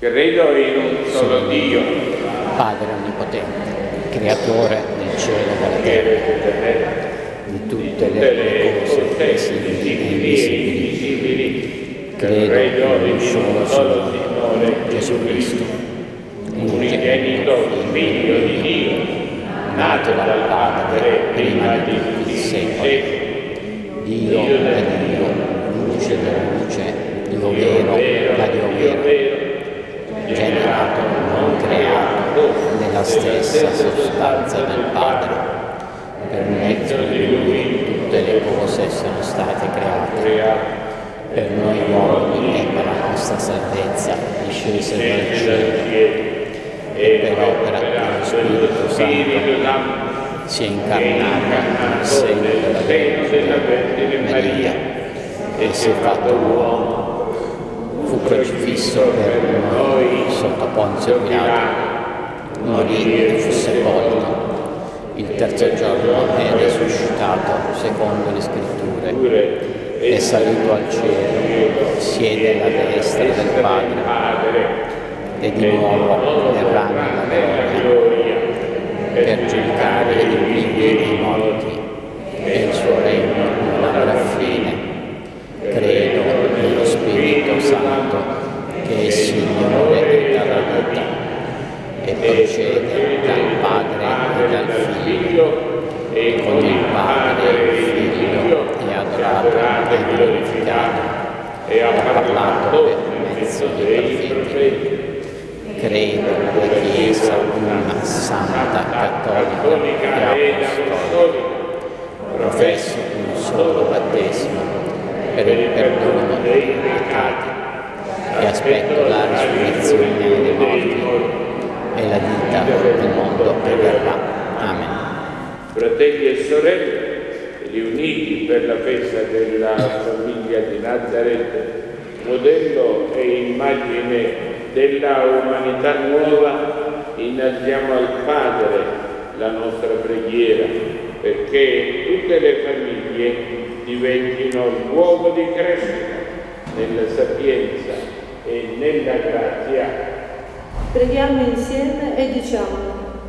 Credo in un solo Dio, Padre Onnipotente, Creatore del cielo e della terra, di tutte le cose visibili e invisibili. Credo in un solo Signore, Gesù Cristo, unigenito Figlio di Dio, nato dal Padre prima di tutti i secoli, Dio da Dio, luce della luce, Dio vero da Dio vero, creato, nella stessa sostanza del Padre. Per mezzo di Lui tutte le cose sono state create. Per noi uomini e per la nostra salvezza discese dal cielo e per opera dello Spirito Santo si è incarnato nel seno della Vergine Maria e si è fatto uomo, crocifisso per noi sotto Ponzio Pilato, morì e fu sepolto. Il terzo giorno è risuscitato secondo le scritture, è salito al cielo, siede alla destra del Padre e di nuovo verrà nella gloria per giudicare i vivi e i morti e il suo regno non avrà fine. Credo nello Spirito Santo che è Signore dalla vita e procede dal Padre e dal Figlio e con il Padre e il Figlio è adorato e glorificato e ha parlato per mezzo dei profeti. Credo nella Chiesa una santa, cattolica e apostolica. Professo un solo battesimo per il perdono dei peccati e aspetto la risurrezione dei morti e la vita del mondo che verrà. Amen. fratelli e sorelle, riuniti per la festa della famiglia di Nazareth, modello e immagine della umanità nuova, innalziamo al Padre la nostra preghiera perché tutte le famiglie diventino luogo di crescita nella sapienza e nella grazia. Preghiamo insieme e diciamo,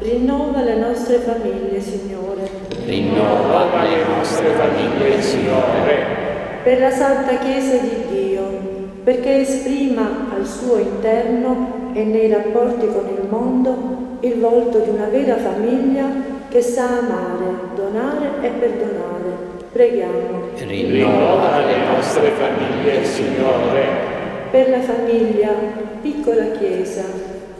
rinnova le nostre famiglie, Signore. Rinnova le nostre famiglie, Signore, Per la Santa Chiesa di Dio, perché esprima al suo interno e nei rapporti con il mondo il volto di una vera famiglia che sa amare, donare e perdonare. Preghiamo. rinnova le nostre famiglie, Signore, per la famiglia, piccola Chiesa,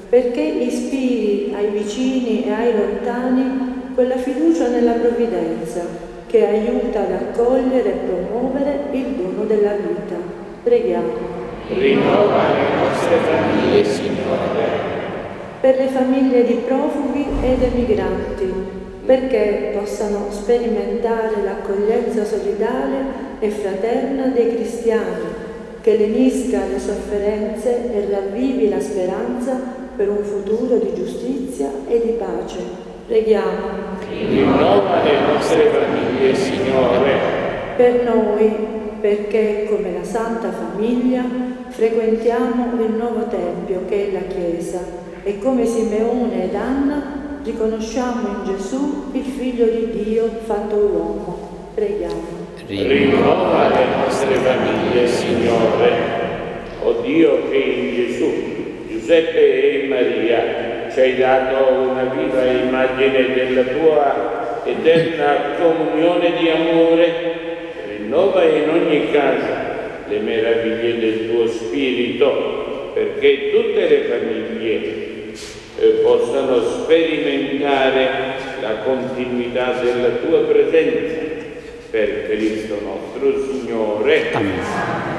perché ispiri ai vicini e ai lontani quella fiducia nella provvidenza che aiuta ad accogliere e promuovere il dono della vita. Preghiamo. rinnova le nostre famiglie, Signore, Per le famiglie di profughi ed emigranti, perché possano sperimentare l'accoglienza solidale e fraterna dei cristiani, che lenisca le sofferenze e ravvivi la speranza per un futuro di giustizia e di pace. Preghiamo. Rinnova le nostre famiglie, Signore, Per noi, perché come la Santa Famiglia frequentiamo il nuovo Tempio che è la Chiesa e come Simeone ed Anna riconosciamo in Gesù il Figlio di Dio fatto uomo. Preghiamo. rinnova le nostre famiglie, Signore. O Dio che in Gesù, Giuseppe e Maria ci hai dato una viva immagine della tua eterna comunione di amore, rinnova in ogni casa le meraviglie del tuo spirito, perché tutte le famiglie eh, possano sperimentare la continuità della tua presenza per Cristo nostro Signore. Amen.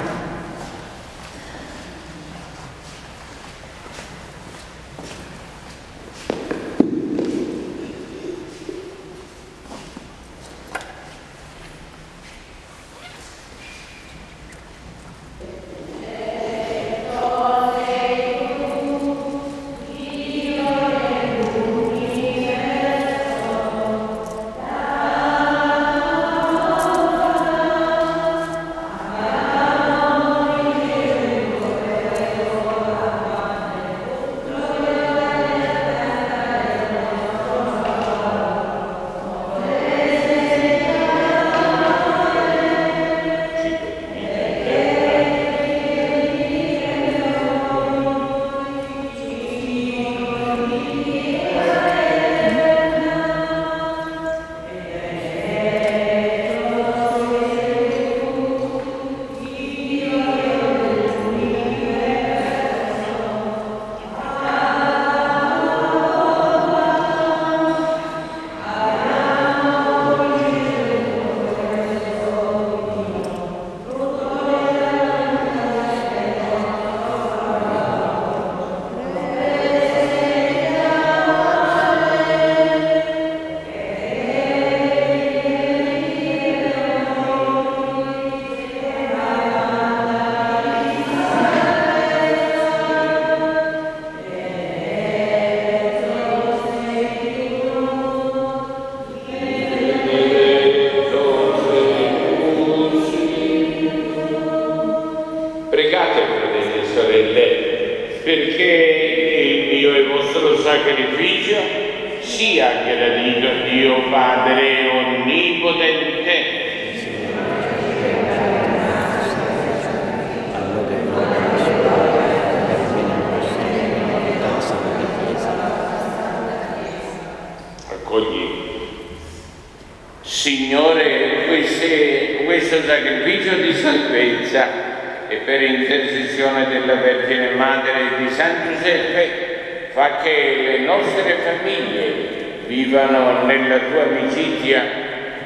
San Giuseppe fa che le nostre famiglie vivano nella tua amicizia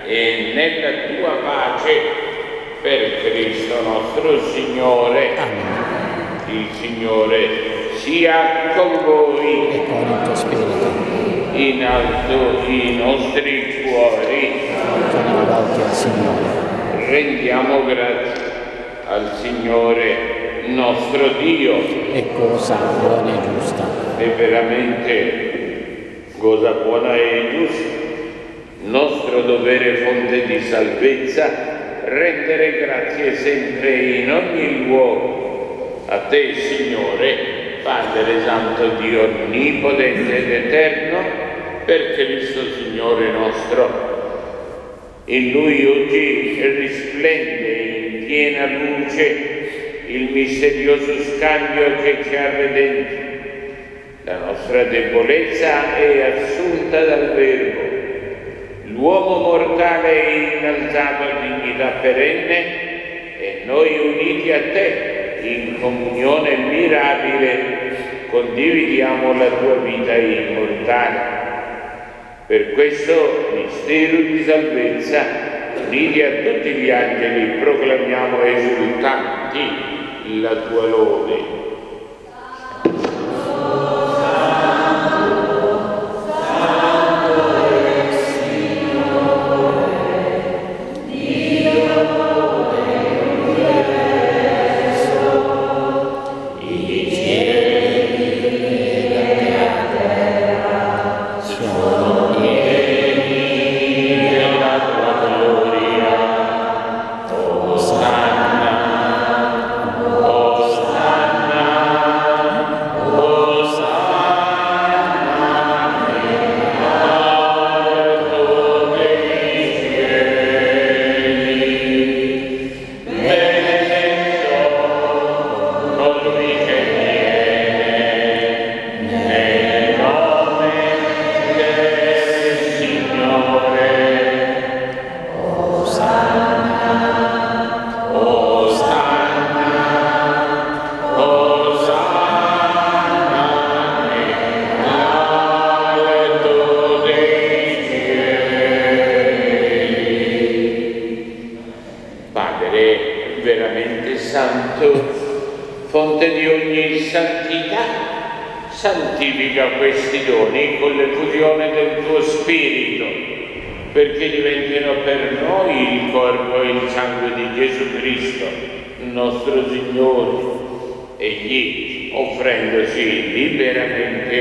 e nella tua pace per Cristo nostro Signore. Il Signore sia con voi. E con il tuo spirito. In alto i nostri cuori. Rendiamo grazie al Signore nostro Dio. È cosa buona e giusta. È veramente cosa buona e giusta. Nostro dovere fonte di salvezza, rendere grazie sempre in ogni luogo. A te, Signore, Padre Santo Dio Onnipotente ed Eterno, per Cristo Signore nostro. In Lui oggi risplende in piena luce il misterioso scambio che ci ha redenti. La nostra debolezza è assunta dal Verbo. L'uomo mortale è innalzato a dignità perenne e noi uniti a te in comunione mirabile condividiamo la tua vita immortale. Per questo mistero di salvezza, uniti a tutti gli angeli, proclamiamo esultanti la tua lode.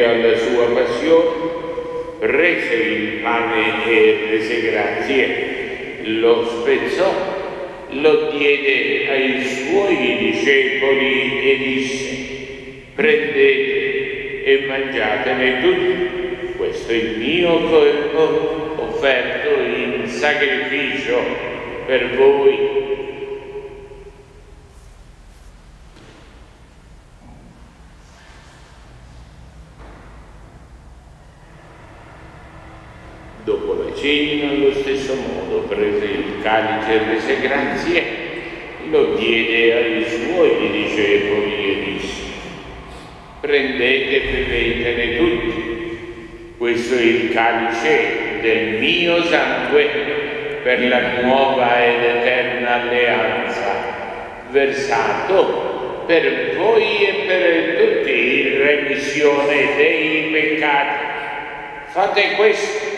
alla sua passione, prese il pane e rese grazie, lo spezzò, lo diede ai suoi discepoli e disse, prendete e mangiatene tutti, questo è il mio corpo offerto in sacrificio per voi. Genio allo stesso modo prese il calice e rese grazie, lo diede ai suoi discepoli e disse, prendete e bevetene tutti, questo è il calice del mio sangue per la nuova ed eterna alleanza, versato per voi e per tutti in remissione dei peccati. Fate questo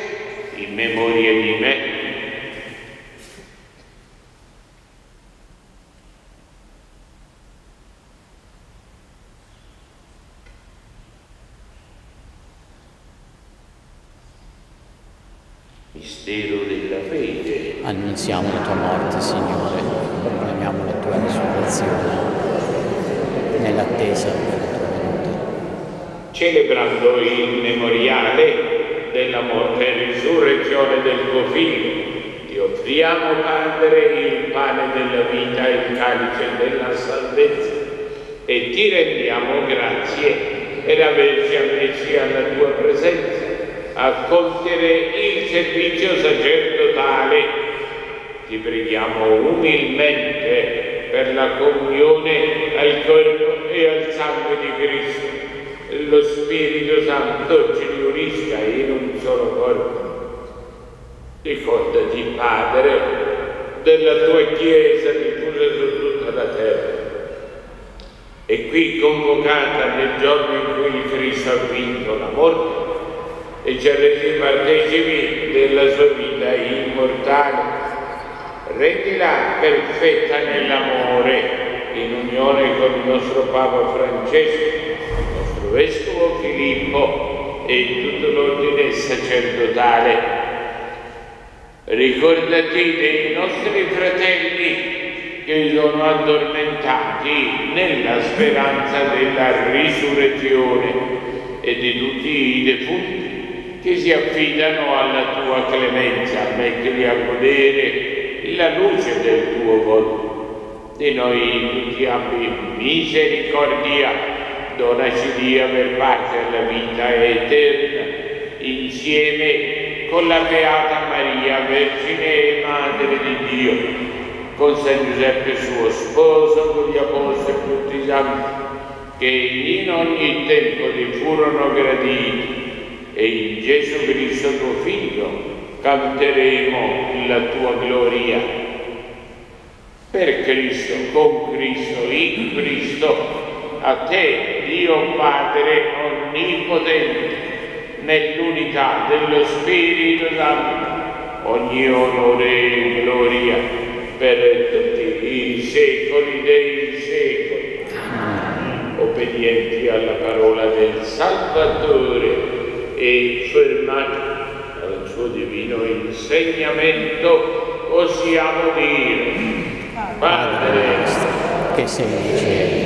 mistero della fede. Annunziamo la tua morte, Signore, proclamiamo la tua risurrezione nell'attesa della tua venuta. Celebrando il memoriale della morte e risurrezione del tuo Figlio, ti offriamo, Padre, il pane della vita e il calice della salvezza e ti rendiamo grazie per averci ammessi alla tua presenza a compiere il servizio sacerdotale. Ti preghiamo umilmente per la comunione al corpo e al sangue di Cristo. Lo Spirito Santo ci riunisca in un solo corpo. Ricordati, Padre, della tua Chiesa diffusa su tutta la terra e qui convocata nel giorno in cui Cristo ha vinto la morte e ci ha resi partecipi della sua vita immortale. Rendila perfetta nell'amore, in unione con il nostro Papa Francesco, il nostro Vescovo Filippo e tutto l'ordine sacerdotale. Ricordati dei nostri fratelli che sono addormentati nella speranza della risurrezione e di tutti i defunti che si affidano alla tua clemenza, mettili a godere la luce del tuo volto. Di noi tutti abbi misericordia, donaci di aver parte alla vita eterna, insieme con la Beata Maria, Vergine e Madre di Dio con San Giuseppe suo sposo, con gli apostoli e tutti i santi, che in ogni tempo ti furono graditi, e in Gesù Cristo tuo Figlio canteremo la tua gloria. Per Cristo, con Cristo, in Cristo, a te, Dio Padre Onnipotente, nell'unità dello Spirito Santo, ogni onore e gloria per tutti i secoli dei secoli, obbedienti alla parola del Salvatore e fermati al suo divino insegnamento, osiamo dire, Padre che sei in cielo,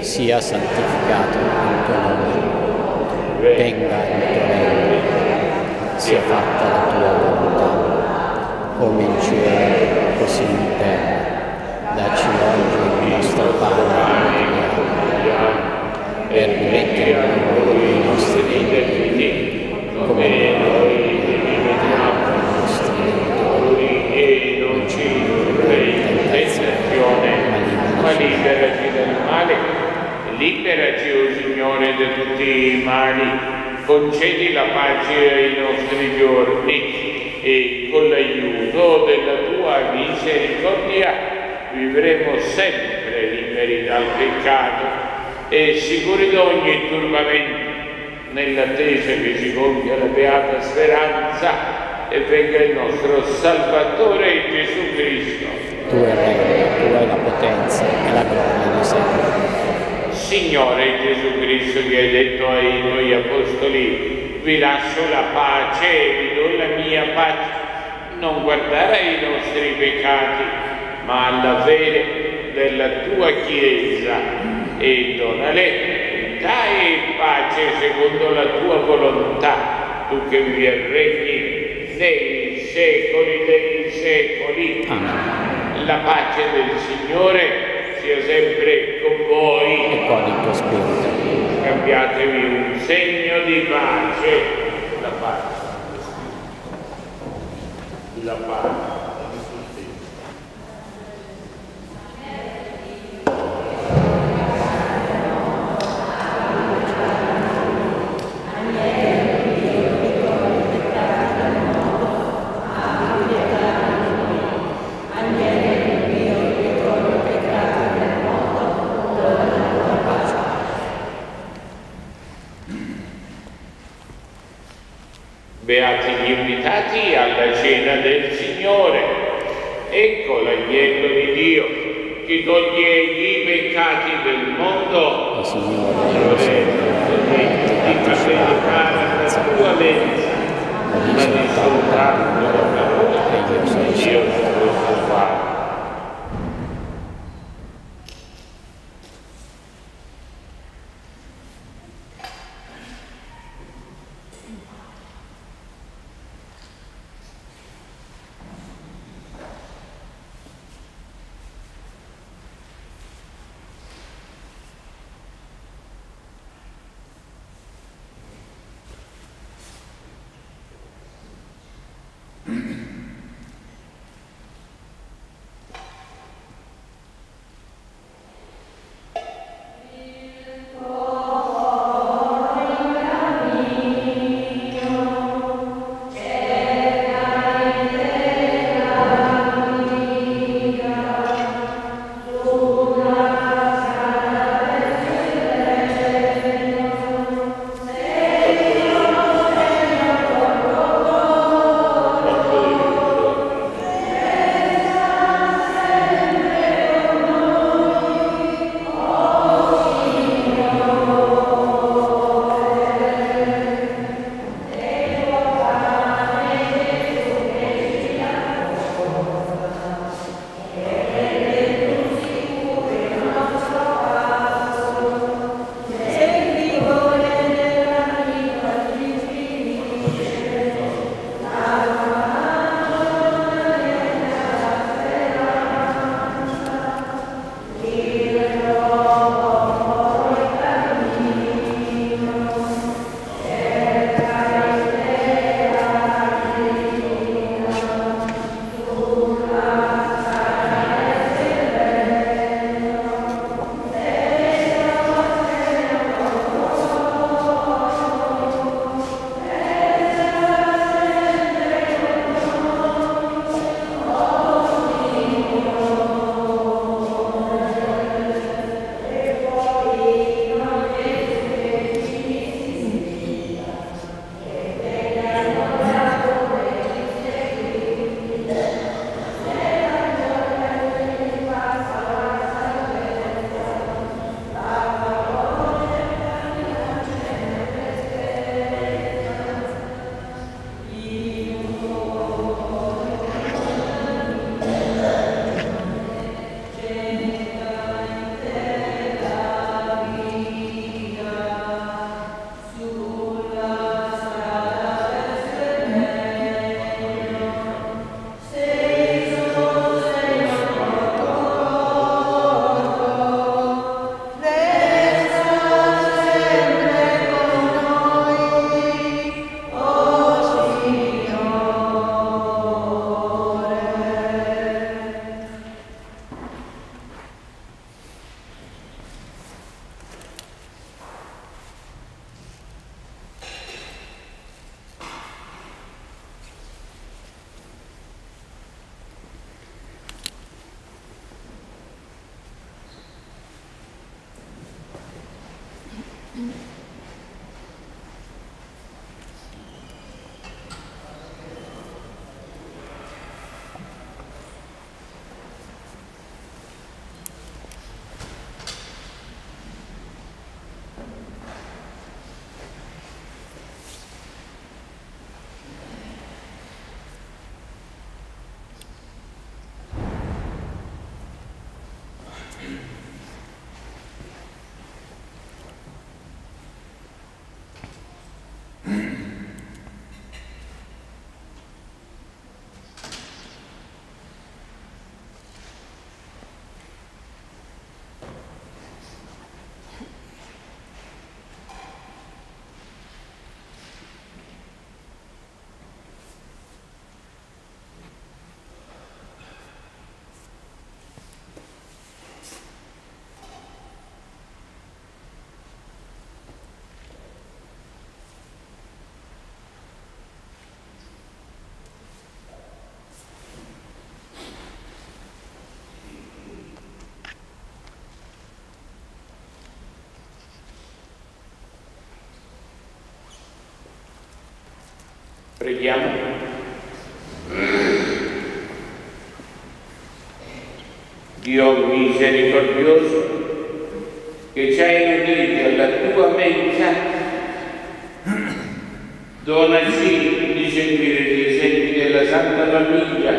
sia santificato il tuo nome, venga il tuo regno, sia fatta la tua volontà, come in cielo così in terra. Dacci oggi il nostro pane quotidiano e rimetti a noi i nostri debiti, come noi rimettiamo i nostri debitori e non ci indurre in tentazione, ma liberaci dal male. Liberaci, o oh Signore, da tutti i mali, concedi la pace ai nostri giorni e con l'aiuto della tua misericordia vivremo sempre liberi dal peccato e sicuri di ogni turbamento nell'attesa che si compia la beata speranza e venga il nostro Salvatore Gesù Cristo. Tu è il regno, tu hai la potenza e la gloria di sempre. Signore Gesù Cristo che hai detto ai tuoi apostoli vi lascio la pace e vi do la mia pace. Non guardare ai nostri peccati, ma alla fede della tua Chiesa e donale dai pace secondo la tua volontà, tu che vi regni nei secoli dei secoli. La pace del Signore sia sempre con voi. E con il tuo spirito scambiatevi un segno di pace, la pace, la pace. Beati gli invitati alla cena del Signore. Ecco l'agnello di Dio che toglie i peccati del mondo. O Signore, di partecipare alla tua mensa, ma di soltanto la Preghiamo. Dio misericordioso, che ci hai nutiti alla tua mensa, donaci di seguire gli esempi della Santa Famiglia,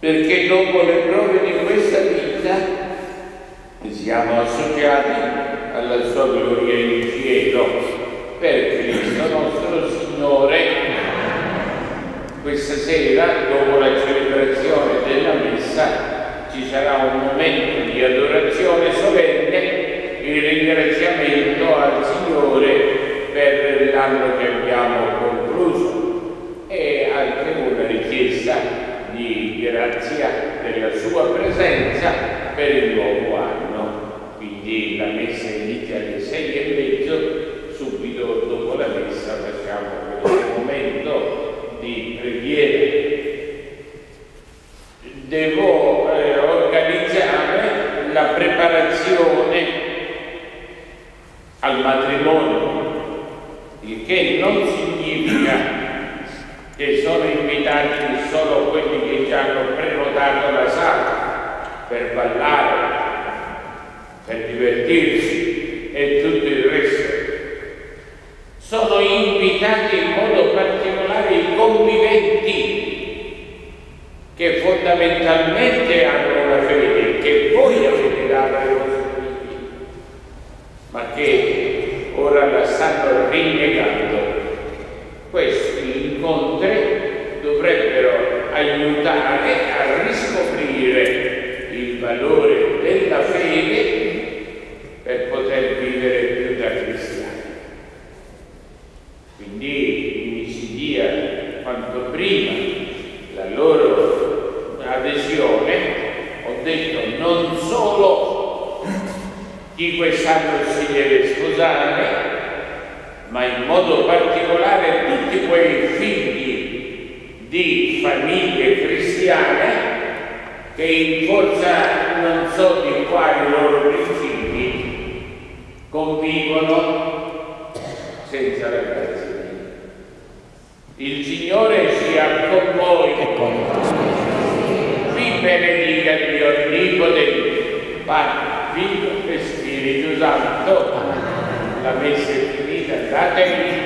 perché dopo le prove di questa vita siamo associati alla sua gloria in cielo per Cristo nostro Signore. Questa sera, dopo la celebrazione della messa, ci sarà un momento di adorazione solenne in ringraziamento al Signore per l'anno che abbiamo concluso e anche una richiesta di grazia della sua presenza per il nuovo anno. Quindi la messa preghiera. Devo eh, organizzare la preparazione al matrimonio, il che non significa che sono invitati solo quelli che già hanno prenotato la sala per ballare, per divertirsi e tutto il resto sono invitati in modo particolare i conviventi che fondamentalmente hanno una fede che voi avete dato ai vostri figli, ma che ora la stanno rinnegando. Questi incontri dovrebbero aiutare a riscoprire il valore della fede per poter vivere più da cristiani. Quindi mi si dia quanto prima la loro adesione, ho detto non solo chi quest'anno si deve sposare, ma in modo particolare tutti quei figli di famiglie cristiane che in forza non so di quali loro principi convivono senza la grazia. Il Signore sia con voi e con il tuo spirito. Vi benedica Dio Onnipotente, Padre, Figlio e Spirito Santo. La messa è finita, datevi.